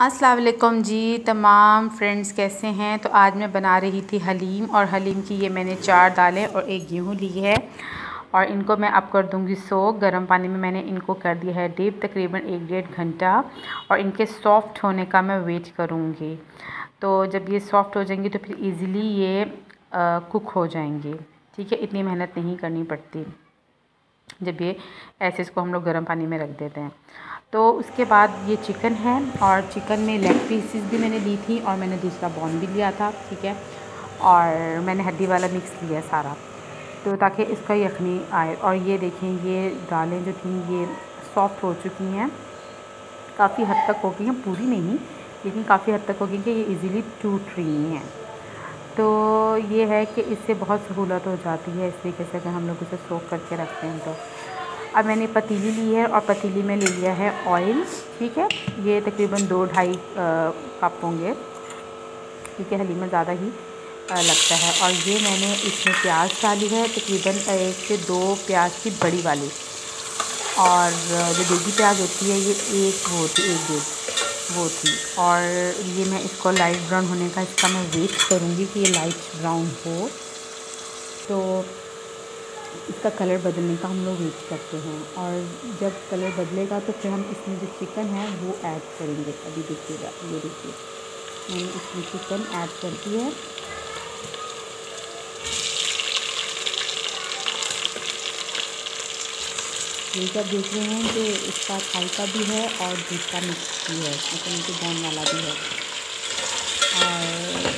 अस्सलाम वालेकुम जी तमाम फ्रेंड्स कैसे हैं? तो आज मैं बना रही थी हलीम और हलीम की ये मैंने चार दालें और एक गेहूँ ली है और इनको मैं अब कर दूँगी सो गर्म पानी में मैंने इनको कर दिया है डीप तकरीबन एक डेढ़ घंटा और इनके सॉफ़्ट होने का मैं वेट करूँगी। तो जब ये सॉफ़्ट हो जाएँगी तो फिर ईज़िली ये आ, कुक हो जाएँगी। ठीक है इतनी मेहनत नहीं करनी पड़ती। जब ये ऐसे इसको हम लोग गर्म पानी में रख देते हैं। तो उसके बाद ये चिकन है और चिकन में लेग पीसेस भी मैंने ली थी और मैंने दूसरा बॉन भी लिया था, ठीक है? और मैंने हड्डी वाला मिक्स लिया सारा। तो ताकि इसका यखनी आए। और ये देखें, ये दालें जो थी, ये सॉफ्ट हो चुकी हैं। काफ़ी हद तक हो गई हैं, पूरी नहीं, लेकिन काफ़ी हद तक हो गई कि ये इजीली टूट रही हैं। तो ये है कि इससे बहुत सहूलत हो जाती है इस तरीके से अगर हम लोग इसे सोख करके रखते हैं तो। अब मैंने पतीली ली है और पतीली में ले लिया है ऑयल ठीक है? ये तकरीबन दो ढाई कप होंगे। ठीक है हलीमा ज़्यादा ही लगता है। और ये मैंने इसमें प्याज डाली है, तकरीबन एक से दो प्याज की बड़ी वाली। और जो देगी प्याज होती है, ये एक, वो थी, एक डेढ़, वो थी। और ये मैं इसको लाइट ब्राउन होने का इसका मैं वेट करूँगी कि ये लाइट ब्राउन हो। तो इसका कलर बदलने का हम लोग वेट करते हैं और जब कलर बदलेगा तो फिर हम इसमें जो चिकन है वो ऐड करेंगे। अभी देखिएगा, ये देखिए। मैंने इसमें चिकन ऐड कर दी है। ये जब देख रहे हैं कि इसका हल्का भी है और दूसरा मिक्स भी है मतलब इनके बॉन वाला भी है। और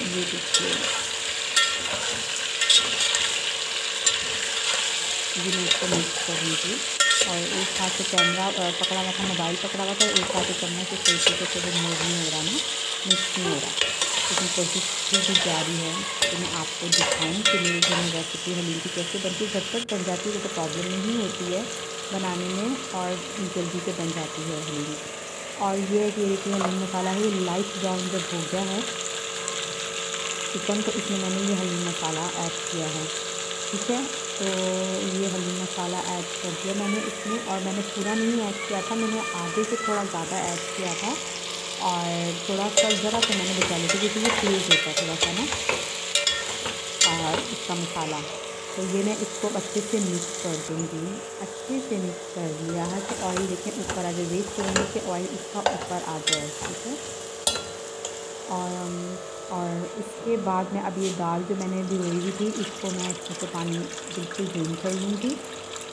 ये देखिए। मैं इसको मिक्स करूँगी और एक हाथ से कैमरा पकड़ा हुआ था, मोबाइल पकड़ा हुआ था, एक हाथ से चम्मच से सही तरीके से वो मूव नहीं हो रहा ना मिक्स नहीं हो रहा। लेकिन कोशिश भी जारी है तो मैं आपको दिखाऊँ कि मेरी जो रेसिपी हलीम की कैसे बनती है झटपट बन जाती है तो प्रॉब्लम नहीं होती है बनाने में और जल्दी से बन जाती है हलीम और ये कि हलीम मसाला है, ये लाइट ब्राउन जब हो गया है, चिकन तो इसमें मैंने ये हलीम मसाला ऐड किया है। ठीक है? तो ये हल्दी मसाला ऐड कर दिया मैंने इसमें और मैंने पूरा नहीं ऐड किया था, मैंने आधे से थोड़ा ज़्यादा ऐड किया था और थोड़ा सा ज़रा सा मैंने बचा लिया क्योंकि ये फ्रीज होता है थोड़ा सा ना और इसका मसाला। तो ये मैं इसको अच्छे से मिक्स कर दूँगी, अच्छे से मिक्स कर लिया है कि ऑयल देखें ऊपर आ जाए वेस्ट करेंगे कि ऑयल इसका ऊपर आ जाए ठीक है? और और इसके बाद में अब ये दाल जो मैंने भिगोई हुई थी, इसको मैं अच्छे से पानी बिल्कुल ड्रेन कर लूँगी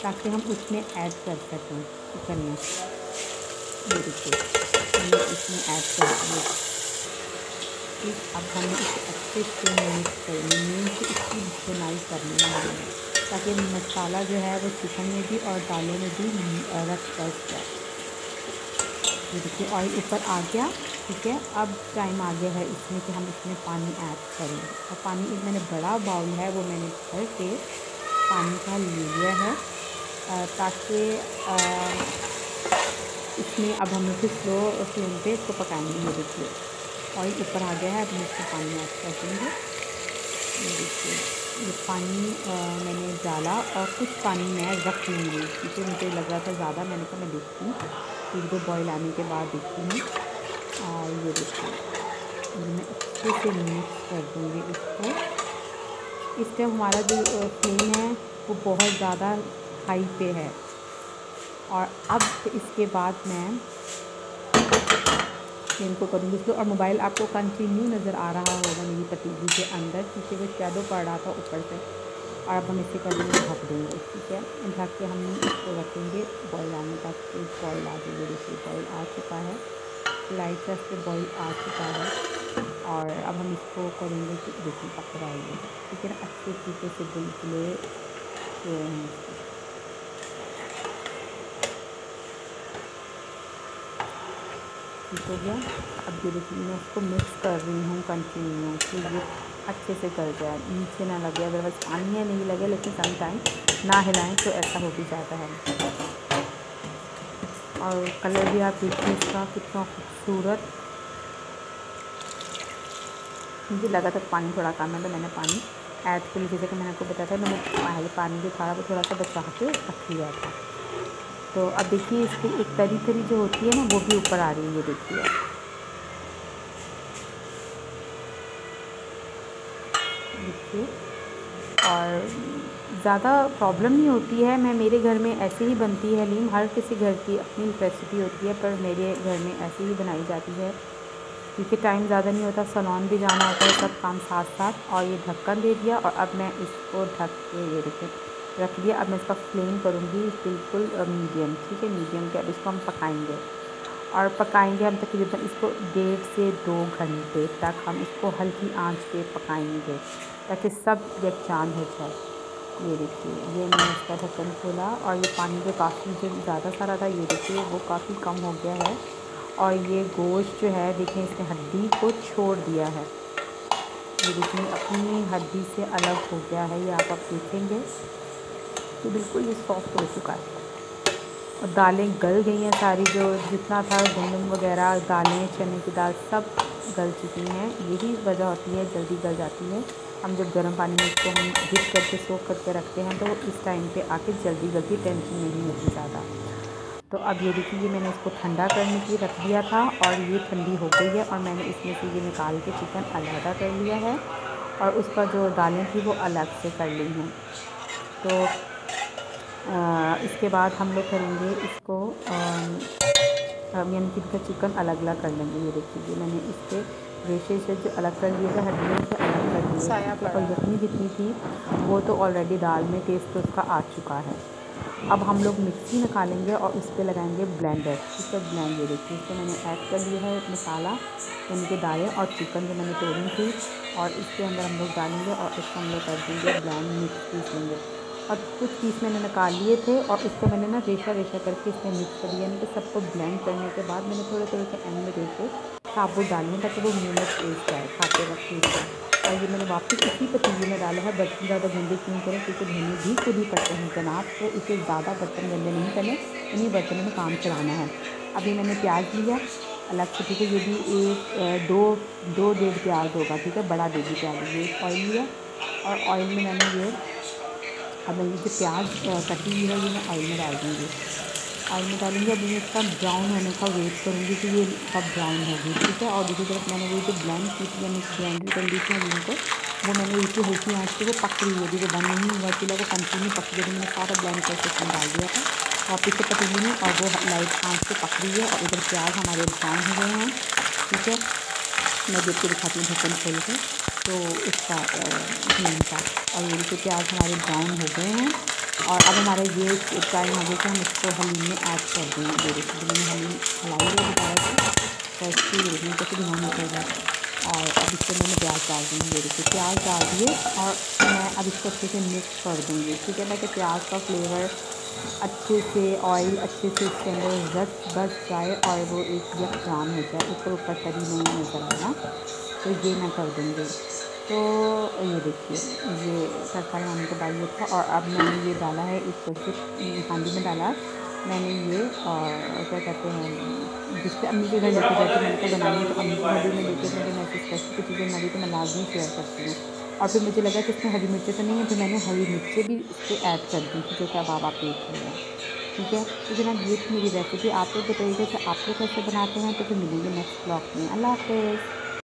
ताकि हम उसमें ऐड कर सकें। चिकन में हमने इसमें ऐड कर दिया। ठीक अब हमें इसे अच्छे से मिक्स करेंगे मेन से इसकी बुनाई करनी है ताकि मसाला जो है वो चिकन में भी और दालों में भी रख कर जाए। ये देखिए ऑयल ऊपर आ गया। ठीक है अब टाइम आ गया है इसमें कि हम इसमें पानी ऐड करें और पानी एक मैंने बड़ा बाउल है वो मैंने भर के पानी का ले लिया है। ताकि इसमें अब हम फिर स्लो फ्लेम पे इसको पकाएँगे ये देखिए। ऑयल ऊपर आ गया है अब हम इसमें पानी ऐड कर देंगे। ये देखिए ये पानी आ, मैंने डाला और कुछ पानी मैं रख लूँगी क्योंकि मुझे लग रहा था ज़्यादा मैंने कहा मैं देखती हूँ। एक दो बॉयल आने के बाद देखती हूँ। और ये देखिए। मैं अच्छे से मिक्स कर दूँगी इसको। इस टाइम हमारा जो फ्लेम है, वो बहुत ज़्यादा हाई पे है। और अब इसके बाद मैं फ्लेम को करूँगी इसको। और मोबाइल आपको कंटिन्यू नज़र आ रहा होगा मेरी पतीली के अंदर, क्योंकि वो शेडो पड़ रहा था ऊपर से। और अब हम इसे कर देंगे ढक देंगे, ठीक है? ढक के हम इसको रखेंगे बॉयल आने तक बॉयल आ जाएगी बॉयल आ चुका है। लाइट सा पे बॉईल आ चुका है और अब हम इसको करेंगे कि देखिए पक रहा है ठीक है ना? अच्छे तरीके से बिल्कुल ठीक हो गया? अब ये देखिए, मैं उसको मिक्स कर रही हूँ कंटिन्यू कि ये अच्छे से कर जाए नीचे ना लगे अदरवाइज़ पानी है नहीं लगे, लेकिन सम टाइम ना हिलाएँ तो ऐसा हो भी जाता है। और कलर भी आप देखिए इसका कितना खूबसूरत। मुझे लगा था पानी थोड़ा कम है तो मैंने पानी ऐड कर जैसे कि मैंने आपको बताया था, मैंने पहले पानी भी खाया वो थोड़ा सा बचा के रख लिया था। तो अब देखिए, इसकी एक तरी तरी जो होती है ना, वो भी ऊपर आ रही है, ये देखिए देखिए। और ज़्यादा प्रॉब्लम नहीं होती है। मैं, मेरे घर में ऐसे ही बनती है हलीम हर किसी घर की अपनी रेसिपी होती है, पर मेरे घर में ऐसे ही बनाई जाती है। क्योंकि टाइम ज़्यादा नहीं होता सलोन भी जाना होता है, सब काम साथ साथ और ये ढक्कन दे दिया और अब मैं इसको ढक के ये देखिए रख दिया अब मैं इसका फ्लेम करूँगी बिल्कुल मीडियम ठीक है? मीडियम के। अब इसको हम पकाएँगे। और पकाएँगे हम तकरीबन इसको डेढ़ से दो घंटे तक। हम इसको हल्की आँच पे पकाएँगे। ताकि सब यकजान हो जाए। ये देखिए, ये मैंने इसका ढक्कन खोला और ये पानी जो काफ़ी जो ज़्यादा सारा था, ये देखिए, वो काफ़ी कम हो गया है। और ये गोश्त जो है, देखिए, इसने हड्डी को छोड़ दिया है। ये देखिए, अपनी हड्डी से अलग हो गया है, ये आप अब देखेंगे। तो बिल्कुल ये सॉफ्ट हो चुका है। और दालें गल गई हैं सारी, जो जितना था गंदम वगैरह, दालें, चने की दाल सब गल चुकी हैं। यही वजह होती है, जल्दी गल जाती है। हम जब गर्म पानी में इसको हम डिप करके सोख करके रखते हैं तो इस टाइम पे आके जल्दी जल्दी टेंशन नहीं होती ज़्यादा। तो अब ये देखिए मैंने इसको ठंडा करने के लिए रख दिया था और ये ठंडी हो गई है और मैंने इसमें से ये निकाल के चिकन अलहदा कर लिया है और उस पर जो दालें थी वो अलग से कर ली हैं। तो आ, इसके बाद हम लोग करेंगे इसको यानी कि इनका चिकन अलग अलग कर लेंगे। ये देखिए मैंने इसके रेशे से जो अलग कर दिए थे हड्डियों से अलग कर लिए और यखनी जितनी थी वो तो ऑलरेडी दाल में टेस्ट तो उसका आ चुका है। अब हम लोग मिक्सी निकालेंगे और उस पर लगाएँगे ब्लेंडर इस पर ब्लेंड ये देखिए इसको मैंने ऐड कर लिया है मसाला यानी कि दालें और चिकन जो मैंने तोड़ी थी। और इसके अंदर हम लोग डालेंगे और इसको हम लोग कर देंगे ब्लेंड मिक्स पीस लेंगे। और कुछ पीस मैंने निकाल लिए थे और इसको मैंने ना रेशा रेशा करके इसमें मिक्स कर दिया यानी कि सबको ब्लेंड करने के बाद मैंने थोड़े थोड़े से एंड में देखे। साबुत डालने ताकि वो मुँह में जाए खाते वक्त और ये मैंने वापस इसी पतीले में डाला है बर्तन ज़्यादा गंदे क्यों करें? क्योंकि धोने भी खुद ही पड़ते हैं जनाब तो इसे ज़्यादा बर्तन गंदे नहीं करने, इन्हीं बर्तनों में काम चलाना है। अभी मैंने प्याज लिया अलग से, ठीक है, ये भी एक दो दो डेढ़ प्याज होगा, ठीक है, बड़ा डेढ़ प्याज ये ऑयल लिया और ऑयल में मैंने ये, अब मैं ये जो प्याज कटी हुई है, ये मैं ऑयल में डाल दूँगी। ऑयल मैं डालूँगी अभी मैं इसका ब्राउन होने का वेट करूँगी कि ये कब ब्राउन होगी ठीक है? और दूसरी तरफ़ मैंने वो जो ब्लेंड की थी, यानी ब्लेंड कर ली थी अभी को, वो मैंने नीचे हल्की आँच पे, वो पक रही है अभी जो बंद नहीं हुआ, चूल्हा वो कंटिन्यू पक गई मैंने सारा ब्लेंड करके इसमें डाल दिया था। और पीछे पतीली में, और वो लाइट आँच पे पक रही है, और इधर प्याज हमारे ब्राउन हो गए हैं, ठीक है? मैं देख के दिखाती हूँ ढक्कन खोल के। तो इसका का और ये देखिए, प्याज हमारे ब्राउन हो गए हैं। और अब हमारे ये टाइम हो कि हम इसको हलीम में ऐड कर देंगे ये हलीम हलाई बताया था। तो इसकी देखिए कैसे ध्यान निकल और अब इसको मैंने प्याज डाल दूँगी। ये देखिए, प्याज डाल दिए और मैं अब इसको अच्छे से मिक्स कर दूँगी। ठीक है, ताकि प्याज का फ्लेवर अच्छे से ऑयल अच्छे से इसके अंदर रस बस जाए और वो एक यकजान हो जाए, ऊपर ऊपर तरी नहीं नज़र आना तो ये मैं कर दूँगी। तो ये देखिए, ये सरकार हमने को डाल दिया था और अब मैंने ये डाला है इस से हांडी में डाला। मैंने ये और क्या कहते हैं जिस पर अम्मी के घर लेके जाती मैंने बनानी तो अम्मी के घर में लेके मुझे मैं स्पेसिफिक चीज़ें बनाई तो मैं लाजमी शेयर करती हूँ। और फिर मुझे लगा कि इसमें हरी मिर्चें तो नहीं है फिर मैंने हरी मिर्चें भी इस पर ऐड कर दी थी, जो कि अब आप देख रहे हैं। ठीक है? तो जनाब ये मेरी रेसिपी आप लोग के तरीके से आप लोग कैसे बनाते हैं तो फिर मिलेंगे नेक्स्ट ब्लॉग में। अल्लाह हाफ़